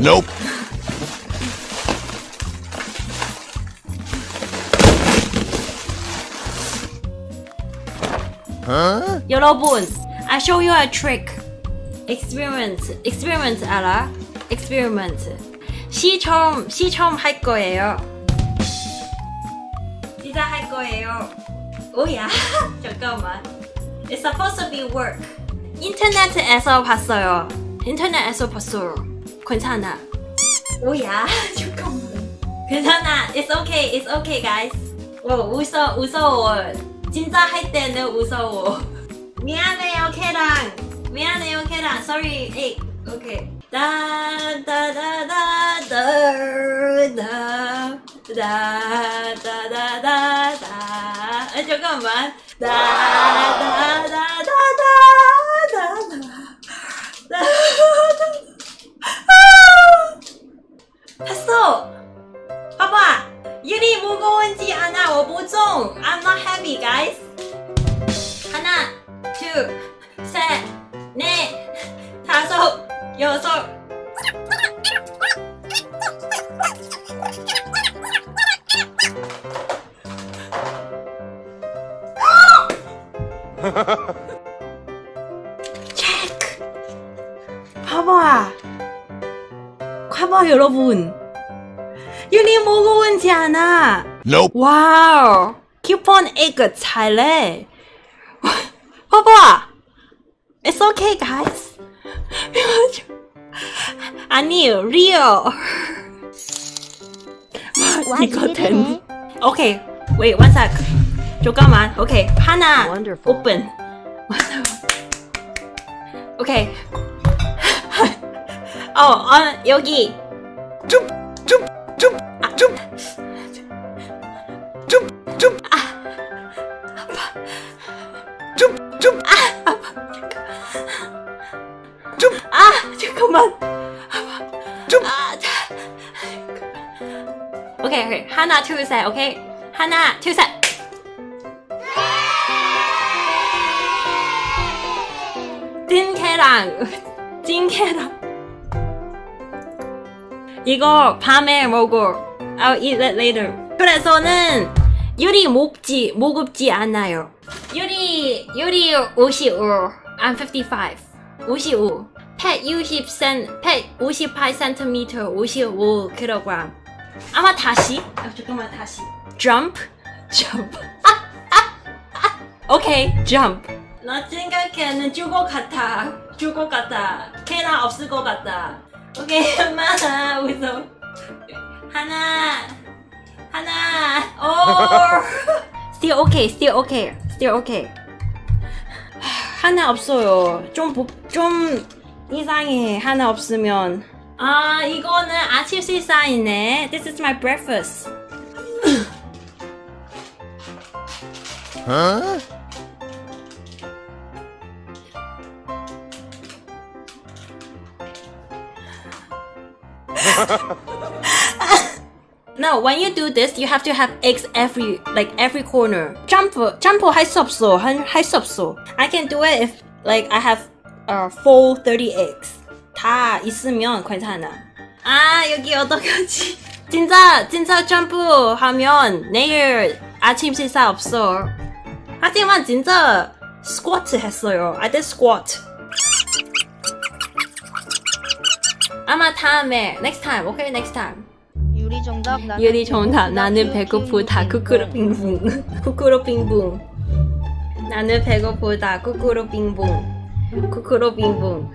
Nope. Huh? 여러분, I show you a trick. Experiment, experiment 알아? Experiment. 시처럼 시처럼 할 거예요. 진짜 할 거예요. 오야, 잠깐만. It's supposed to be work. 인터넷에서 봤어요. 인터넷에서 봤어요. 괜찮아. 오야, 잠깐만. 괜찮아. It's okay. It's okay, guys. 어, 웃어, 웃어. 진짜 할 때는 웃어. 미안해요, 캐랑. 미안해요, 캐랑. Sorry. 에이, 오케이. 다다다다다다다다다다다. 아, 잠깐만. 다다다다다다. 봤어! 봐봐! 유리 무거운지 않아 오보종! I'm not heavy guys! 하나, 둘, 셋, 넷, 다섯, 여섯 ha ha ha! 봐봐 여러분. 유리 무거운지 않아. Nope. 와우. 키폰 에그 잘해. 봐봐. It's okay, guys. 아니, real. 이거 된. 오케이. Wait, one sec. 잠깐만. 오케이. 하나. Wonderful. Open. 오케이. 어, 어, 여기. Jump, jump, jump, jump. Jump, jump. Jump, jump. Jump, 아, 잠깐만. jump. 아, 자. 오케이, 오케이. 하나, 둘, 셋. 오케이. 하나, 둘, 셋. 찐케랑, 찐케랑. 이거 밤에 먹어. I'll eat that later. 그래서는 유리 먹지, 먹지 않아요. 유리, 유리 55. I'm 55. 55. 160 센, 158cm, 55kg. 아마 다시. 아, 잠깐만 다시. Jump, jump. 오케이, jump. 나 생각에는 죽을 것 같아. 죽을 것 같아. 걔나 없을 것 같다. 오케이, 엄마. 하나, 하나, 오. Still okay, still okay, still okay. 하나 없어요. 좀, 복- 좀 이상해. 하나 없으면. 아, 이거는 아침 식사이네. This is my breakfast. Huh? No, when you do this, you have to have eggs every like every corner. Jump, jump 할수 없어. 할수 없어. I can do it if like I have uh, full 30 eggs. 다 있으면 괜찮아. 아 여기 어떡하지? 진짜 진짜 점프하면 내일 아침 식사 없어. 하지만 진짜 스쿼트 했어요. I did squat. 아마 다음에 next time, okay, next time. 정답? 나는 유리 정답. 나는 배고프다. 쿠쿠로 빙붕. 쿠쿠로 빙붕. 나는 배고프다. 쿠쿠로 빙붕. 쿠쿠로 빙붕